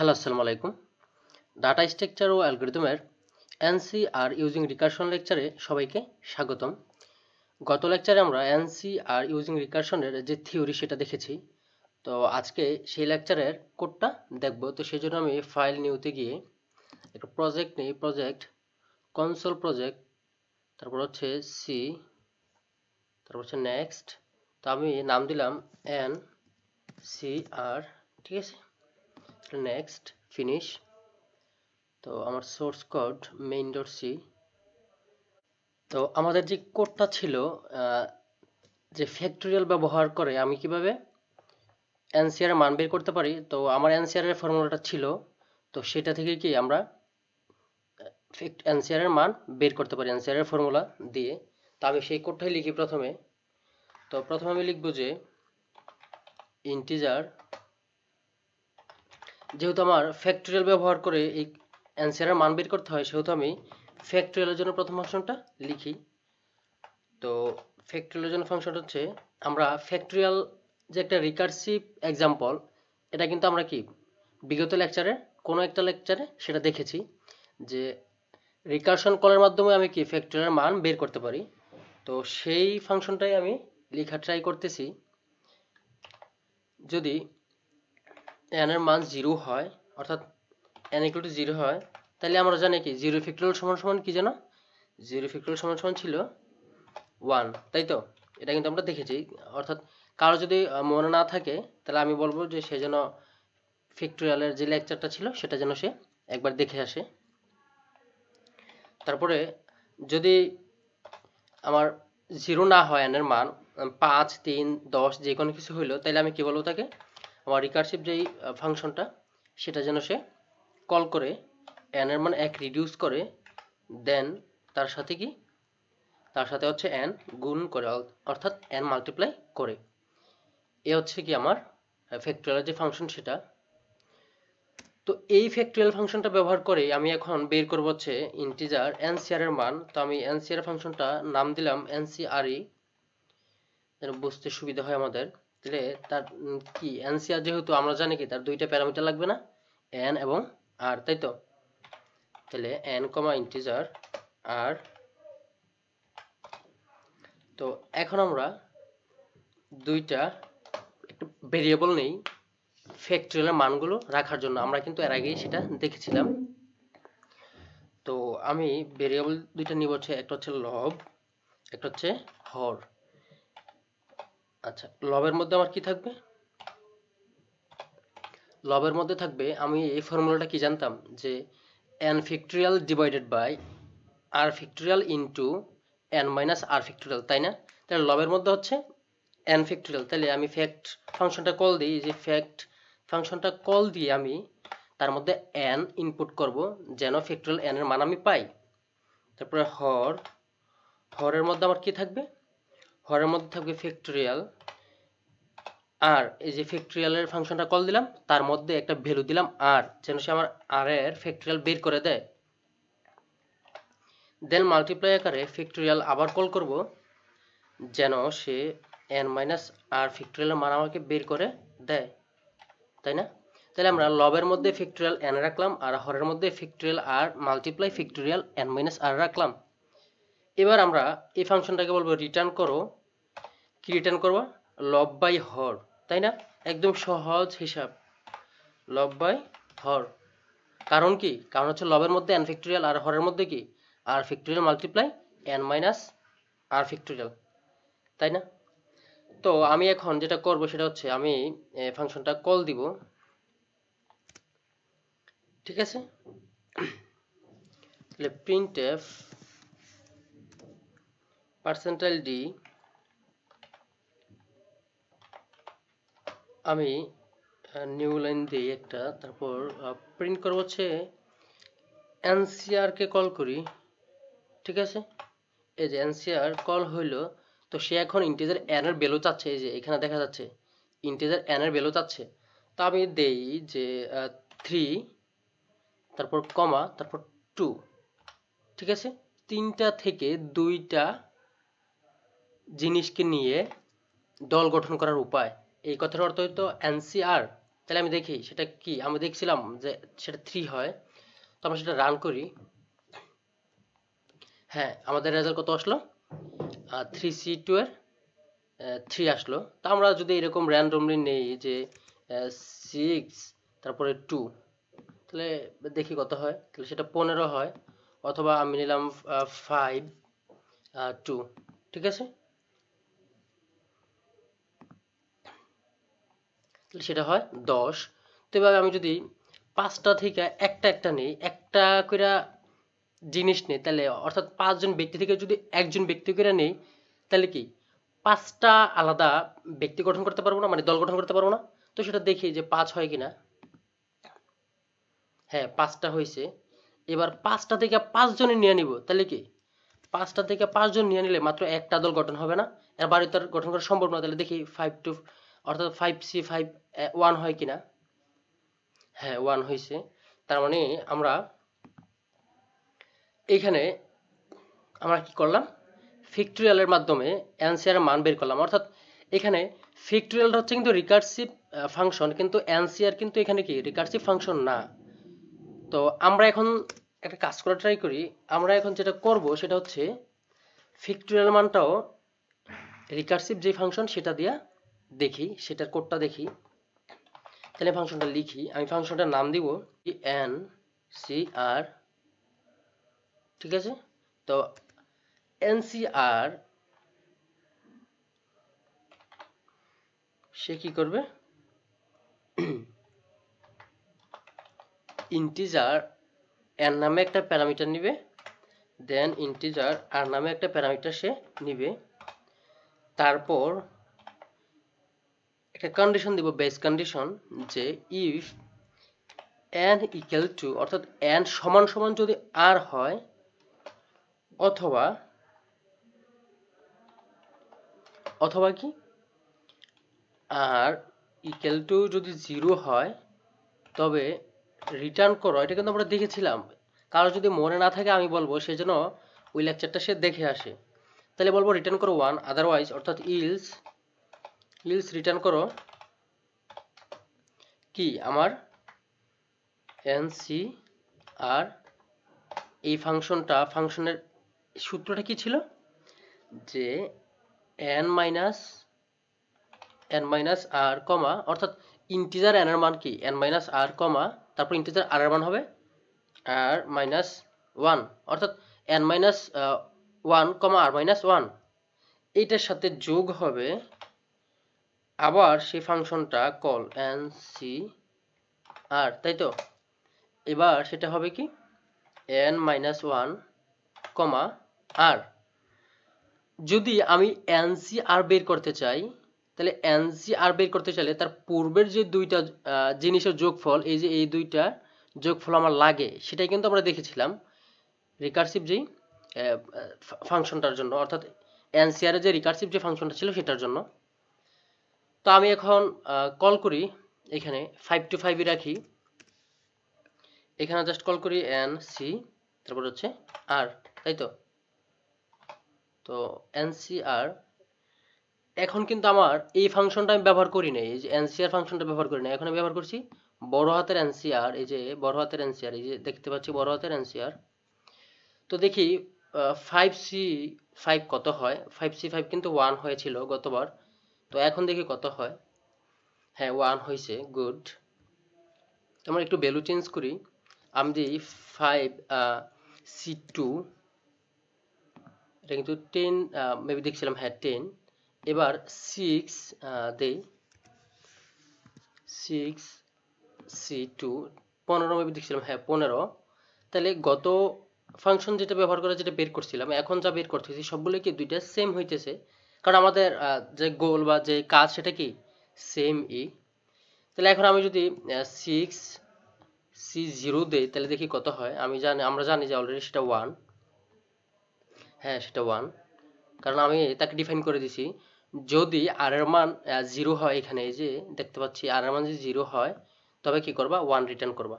Hello, আসসালামু আলাইকুম। Data structure ও অ্যালগরিদমের এনসি আর ইউজিং রিকারশন লেকচারে সবাইকে স্বাগতম। গত লেকচারে আমরা এনসি আর ইউজিং রিকারশনের যে থিওরি সেটা দেখেছি। তো আজকে সেই লেকচারের কোডটা দেখব। তো সেই জন্য আমি ফাইল নিউতে গিয়ে একটা প্রজেক্ট নিই প্রজেক্ট কনসোল প্রজেক্ট তারপর হচ্ছে সি তারপর হচ্ছে নেক্সট তো আমি নাম দিলাম এন সি আর ঠিক আছে? নেক্সট ফিনিশ তো আমার source code main dot C তো আমাদের যে কোডটা ছিল যে ফ্যাক্টরিয়াল ব্যবহার করে আমি কীভাবে এনসিআর মান বের করতে পারি, তো আমার এনসিআর এর ফর্মুলাটা ছিল, তো সেটা থেকে কি আমরা এনসিআর এর মান বের করতে পারি এনসিআর এর ফর্মুলা দিয়ে। তো আমি সেই কোডটাই লিখি প্রথমে। তো প্রথমে আমি লিখব যে ইন্টিজার যেহেতু আমার ফ্যাক্টরিয়াল ব্যবহার করে এই অ্যান্সারের মান বের করতে হয়, সেহেতু আমি ফ্যাক্টরিয়ালের জন্য প্রথম ফাংশনটা লিখি। তো ফ্যাক্টরিয়ালের জন্য ফাংশনটা হচ্ছে, আমরা ফ্যাক্টরিয়াল যে একটা রিকার্সিভ এক্সাম্পল এটা কিন্তু আমরা কি বিগত লেকচারে কোনো একটা লেকচারে সেটা দেখেছি যে রিকারশন কলের মাধ্যমে আমি কি ফ্যাক্টরিয়ালের মান বের করতে পারি। তো সেই ফাংশনটাই আমি লেখা ট্রাই করতেছি। যদি এর মান জিরো হয়, অর্থাৎ এন ইকুয়াল টু জিরো হয়, তাহলে আমরা জানি কি জিরো ফ্যাক্টরিয়াল সমান সমান কি জানো জিরো ফ্যাক্টরিয়াল সমান সমান ছিল ওয়ান তাই তো? এটা কিন্তু আমরা দেখেছি, অর্থাৎ কারও যদি মনে না থাকে, তাহলে আমি বলব যে সে যেন ফ্যাক্টরিয়ালের যে লেকচারটা ছিল, সেটা যেন সে একবার দেখে আসে। তারপরে যদি আমার জিরো না হয় এন এর মান, পাঁচ, তিন, দশ, যে কোনো কিছু হইল, তাহলে আমি কি বলব তাকে? আমার রিকারসিভ যেই ফাংশনটা সেটা যেন সে কল করে এন এর মান এক রিডিউস করে দেন তার সাথে কি? তার সাথে হচ্ছে এন গুণ করে অর্থাৎ এন মাল্টিপ্লাই করে। এ হচ্ছে কি আমার ফ্যাক্টরিয়াল যে ফাংশন সেটা। তো এই ফ্যাক্টরিয়াল ফাংশনটা ব্যবহার করে আমি এখন বের করব হচ্ছে ইন্টিজার এনসিআর এর মান। তো আমি এনসিআর ফাংশনটা নাম দিলাম এনসিআরই যেন বুঝতে সুবিধা হয় আমাদের। তাহলে তার কি এনসিআর যেহেতু আমরা জানি কি, তার দুইটা প্যারামিটার লাগবে না? এন এবং আর তাই তো? তাহলে এন কমা ইন্টিজার আর তো এখন আমরা দুইটা একটু ভেরিয়েবল নেই ফ্যাক্টরিয়ালের মানগুলো রাখার জন্য। আমরা কিন্তু এর আগেই সেটা দেখেছিলাম। তো আমি ভেরিয়েবল দুইটা নিব হচ্ছে, একটা হচ্ছে লব একটা হচ্ছে হর। আচ্ছা লবের মধ্যে আমার কি থাকবে? লবের মধ্যে থাকবে, আমি এই ফর্মুলাটা কি জানতাম? যে N factorial divided by R factorial into N minus R factorial তাই না? তাহলে লবের মধ্যে হচ্ছে এন ফ্যাক্টরিয়াল তাহলে আমি ফ্যাক্ট ফাংশনটা কল দিই, যে ফ্যাক্ট ফাংশনটা কল দিয়ে আমি তার মধ্যে এন ইনপুট করব, যেন ফ্যাক্টরিয়াল এন এর মান আমি পাই। তারপরে হর, হরের মধ্যে আমার কি থাকবে? হরের মধ্যে থাকবে ফ্যাক্টরিয়াল আর এই যে ফ্যাক্টরিয়ালের ফাংশনটা কল দিলাম, তার মধ্যে একটা ভ্যালু দিলাম আর যেন সে আমার আর এর ফ্যাক্টরিয়াল বের করে দেয়। দেন মাল্টিপ্লাই আকারে ফ্যাক্টরিয়াল আবার কল করব, যেন সে এন মাইনাস আর ফ্যাক্টরিয়ালের মান আমাকে বের করে দেয়, তাই না? তাহলে আমরা লবের মধ্যে ফ্যাক্টরিয়াল এন রাখলাম, আর হরের মধ্যে factorial R multiply factorial N minus R রাখলাম। এবার আমরা এই ফাংশনটাকে বলব রিটার্ন করো। কি রিটার্ন করব? লব বাই হর তাই না? একদম সহজ হিসাব। লব বাই হর কারণ কি? কারণ হচ্ছে লবের মধ্যে এন ফ্যাক্টরিয়াল আর হরের মধ্যে কি? R factorial multiply N minus R factorial তাই না? তো আমি এখন যেটা করব সেটা হচ্ছে আমি ফাংশনটা কল দিব। ঠিক আছে? তাহলে প্রিন্ট এফ পার্সেন্টাইল ডি আমি নিউ লাইন দিই একটা, তারপর প্রিন্ট করব হচ্ছে এনসিআর কে কল করি, ঠিক আছে? এই যে এনসিআর কল হইল, তো সে এখন ইন্টিজার এন এর ভ্যালু চাচ্ছে, এই যে এখানে দেখা যাচ্ছে ইন্টিজার এন এর ভ্যালু চাচ্ছে। তো আমি দেই যে থ্রি তারপর কমা তারপর টু ঠিক আছে? তিনটা থেকে দুইটা জিনিসকে নিয়ে দল গঠন করার উপায়। এই কথার অর্থ হয়তো এনসিআর। তাহলে আমি দেখি, সেটা কি? আমি দেখছিলাম যে সেটা থ্রি হয়, তো আমরা সেটা রান করি। হ্যাঁ আমাদের রেজাল্ট কত আসলো? থ্রি সি টু এর থ্রি আসলো। তো আমরা যদি এরকম র্যান্ডমলি নেই যে সিক্স তারপরে টু তাহলে দেখি কত হয়। তাহলে সেটা পনেরো হয়, অথবা আমি নিলাম ফাইভ টু ঠিক আছে? তাহলে সেটা হয় দশ। তো এভাবে আমি যদি পাঁচটা থেকে একটা একটা নেই, একটা করে জিনিস নেই, তাহলে অর্থাৎ পাঁচজন ব্যক্তি থেকে যদি একজন ব্যক্তি করে নেই, তাহলে কি পাঁচটা আলাদা ব্যক্তি গঠন করতে পারব না মানে দল গঠন করতে পারব না? তো সেটা দেখি যে পাঁচ হয় কিনা। হ্যাঁ পাঁচটা হয়েছে এবার পাঁচটা থেকে পাঁচজনে নিয়ে নিব, তাহলে কি? পাঁচটা থেকে পাঁচজন নিয়ে নিলে মাত্র একটা দল গঠন হবে না। এর বাড়ি তো গঠন করা সম্ভব না, তাহলে দেখি ফাইভ টু অর্থাৎ ফাইভ সি ফাইভ ওয়ান হয় কিনা? হ্যাঁ ওয়ান হয়েছে। তার মানে আমরা এখানে আমরা কি করলাম? ফিক্টোরিয়ালের মাধ্যমে অ্যান্সারের মান বের করলাম। অর্থাৎ এখানে ফিক্টোরিয়ালটা হচ্ছে কিন্তু রিকার্সিভ ফাংশন কিন্তু অ্যান্সিয়ার কিন্তু এখানে কি? রিকার্সিভ ফাংশন না। তো আমরা এখন একটা কাজ করা ট্রাই করি। আমরা এখন যেটা করব সেটা হচ্ছে ফিক্টোরিয়াল মানটাও রিকার্সিভ যে ফাংশন সেটা দিয়া দেখি, সেটার কোডটা দেখি। তাহলে ফাংশনটা লিখি। আমি ফাংশনটার নাম দিব এন সি আর ঠিক আছে? তো এনসিআর সে কি করবে? ইন্টিজার এর নামে একটা প্যারামিটার নিবে দেন ইন্টিজার আর নামে একটা প্যারামিটার সে নিবে। তারপর একটা কন্ডিশন দিব বেস কন্ডিশন যে ইফ এন ইকুয়াল টু অর্থাৎ এন সমান সমান যদি আর হয়, অথবা অথবা কি? আর ইকুয়াল টু যদি জিরো হয়, তবে রিটার্ন করো, এটা কিন্তু আমরা দেখেছিলাম। কারও যদি মনে না থাকে, আমি বলব, সে যেন ওই লেকচারটা সে দেখে আসে। তাহলে বলব রিটার্ন করো ওয়ান আদারওয়াইজ অর্থাৎ ইলস ইলস রিটার্ন করো। কি? আমার এন সি আর এই ফাংশনটা, ফাংশনের সূত্রটা কি ছিল? যে n minus n minus r comma অর্থাৎ ইন্টিজার এন এর মান কি? এন মাইনাস আর কমা তারপর ইন্টিজার আর এর মান হবে আর মাইনাস ওয়ান অর্থাৎ n minus one comma r minus one এইটার সাথে যোগ হবে আবার সেই ফাংশনটা কল এন সি আর, তাই তো? এবার সেটা হবে কি? N minus one comma r যদি আমি এন সি আর বের করতে চাই, তাহলে এন সি আর বের করতে চাইলে তার পূর্বের যে দুইটা জিনিসের যোগফল, এই যে এই দুইটা যোগফল আমার লাগে, সেটাই কিন্তু আমরা দেখেছিলাম। রিকার্সিভ যেই ফাংশনটার জন্য, অর্থাৎ এনসিআর যে রিকার্সিভ যে ফাংশনটা ছিল, সেটার জন্য। তো আমি এখন কল করি। এখানে ফাইভ টু ফাইভই রাখি। এখানে জাস্ট কল করি এন সি তারপর হচ্ছে আর তাই তো? তো এনসিআর এখন কিন্তু আমার এই ফাংশনটা আমি ব্যবহার করি নাই। এই যে এনসিআর ফাংশনটা ব্যবহার করি নাই। এখন আমি ব্যবহার করছি বড় হাতের এনসিআর এই যে বড় হাতের এনসিআর এই যে দেখতে পাচ্ছি বড় হাতের এনসিআর তো দেখি ফাইভ সি ফাইভ কত হয়? ফাইভ সি ফাইভ কিন্তু ওয়ান হয়েছিল গতবার। তো এখন দেখি কত হয়। হ্যাঁ ওয়ান হয়েছে গুড আমরা একটু ভ্যালু চেঞ্জ করি। আমি দিই ফাইভ সি টু এটা কিন্তু টেন মেবি দেখছিলাম হ্যাঁ টেন এবার সিক্স দেই। সিক্স সি টু পনেরো মেবি দেখছিলাম হ্যাঁ পনেরো। তাহলে গত ফাংশন যেটা ব্যবহার করে, যেটা বের করছিলাম, এখন যা বের করতেছি সবগুলো কি দুইটা সেম হইতেছে। কারণ আমাদের যে গোল বা যে কাজ সেটা কি? সেম ই। তাহলে এখন আমি যদি সিক্স সি জিরো দেই, তাহলে দেখি কত হয়। আমি জানি, আমরা জানি যে অলরেডি সেটা ওয়ান হ্যাঁ সেটা ওয়ান কারণ আমি তাকে ডিফাইন করে দিছি। যদি আর এর মান জিরো হয় এখানে যে দেখতে পাচ্ছি আর এর মান যদি জিরো হয়, তবে কি করবা? ওয়ান রিটার্ন করবা।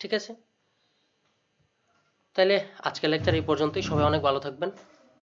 ঠিক আছে? তাহলে আজকের লেকচার এই পর্যন্তই। সবাই অনেক ভালো থাকবেন।